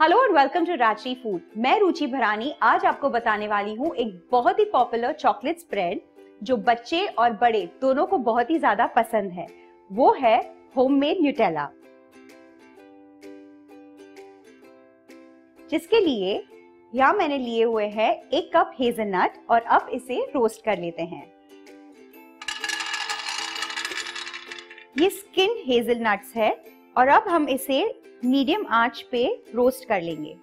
Hello और welcome to Rajouri food मैं रुचि भरानी आज आपको बताने वाली हूँ एक बहुत ही पॉपुलर चॉकलेट स्प्रेड जो बच्चे और बड़े दोनों को बहुत ही ज़्यादा पसंद है। वो है होममेड न्यूटेला जिसके लिए यहाँ मैंने लिए हुए हैं एक कप हेजलनट और अब इसे रोस्ट कर लेते हैं। ये स्किन हेजलनट्स है। और अब हम इसे मीडियम आँच पे रोस्ट कर लेंगे।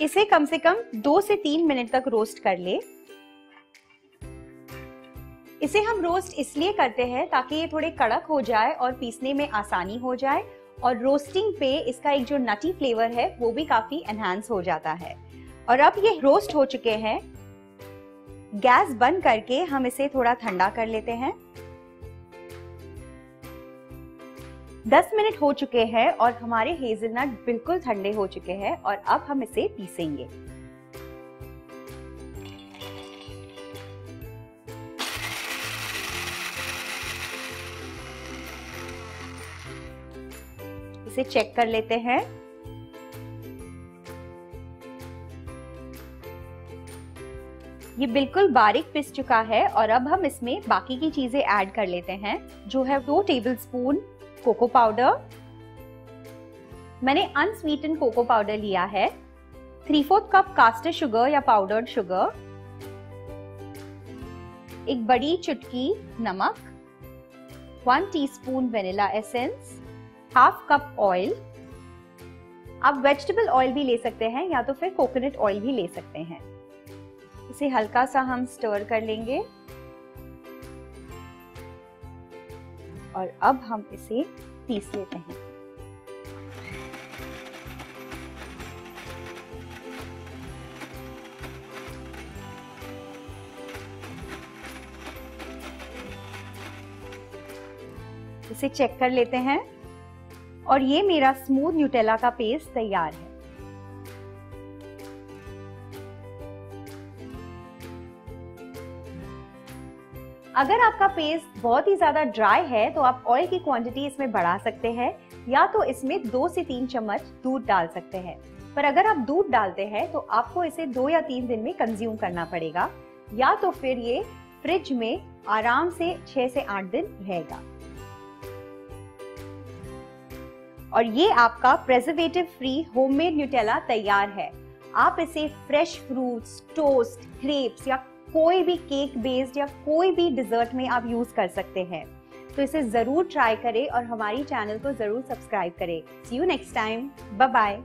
इसे कम से कम दो से तीन मिनट तक रोस्ट कर ले। इसे हम रोस्ट इसलिए करते हैं ताकि ये थोड़े कड़क हो जाए और पीसने में आसानी हो जाए और रोस्टिंग पे इसका एक जो नटी फ्लेवर है, वो भी काफ़ी एनहांस हो जाता है। और अब ये रोस्ट हो चुके हैं। गैस बंद करके हम इसे थोड़ा ठंडा कर लेते हैं। 10 मिनट हो चुके हैं और हमारे हेजलनट बिल्कुल ठंडे हो चुके हैं और अब हम इसे पीसेंगे। इसे चेक कर लेते हैं। ये बिल्कुल बारीक पिस चुका है और अब हम इसमें बाकी की चीज़ें ऐड कर लेते हैं, जो है दो टेबल स्पून कोको पाउडर मैंने अनस्वीटन कोको पाउडर लिया है। Three fourth cup caster sugar या पाउडर्ड शुगर एक बड़ी चुटकी नमक। One teaspoon vanilla essence half cup oil आप वेजिटेबल ऑयल भी ले सकते हैं या तो फिर कोकोनट ऑयल भी ले सकते हैं। इसे हल्का सा हम स्टर कर लेंगे। और अब हम इसे पीस लेते हैं। इसे चेक कर लेते हैं। और ये मेरा स्मूथ न्यूटेला का पेस्ट तैयार है। अगर आपका पेस्ट बहुत ही ज़्यादा ड्राई है तो आप ऑयल की क्वांटिटी इसमें बढ़ा सकते हैं, या तो इसमें दो से तीन चम्मच दूध डाल सकते हैं। पर अगर आप दूध डालते हैं तो आपको इसे दो या तीन दिन में कंज्यूम करना पड़ेगा, या तो फिर ये फ्रिज में आराम से छह से आठ दिन रहेगा। और ये आपका प्रेजर्वेटिव फ्री होममेड न्यूटेला तैयार है। आप इसे फ्रेश फ्रूट्स टोस्ट ग्रेप्स या कोई भी केक बेस्ड या कोई भी डिजर्ट में आप यूज़ कर सकते हैं। तो इसे ज़रूर ट्राई करें और हमारी चैनल को ज़रूर सब्सक्राइब करें। See you next time bye bye